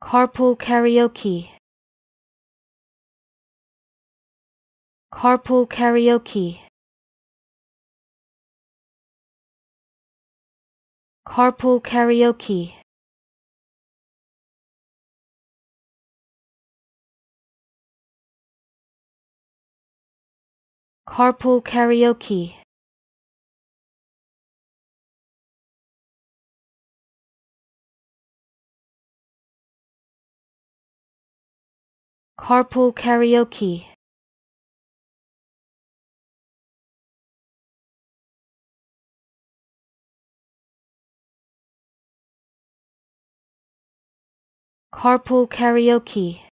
carpool karaoke. Carpool karaoke. Carpool karaoke. Carpool karaoke carpool karaoke. Carpool karaoke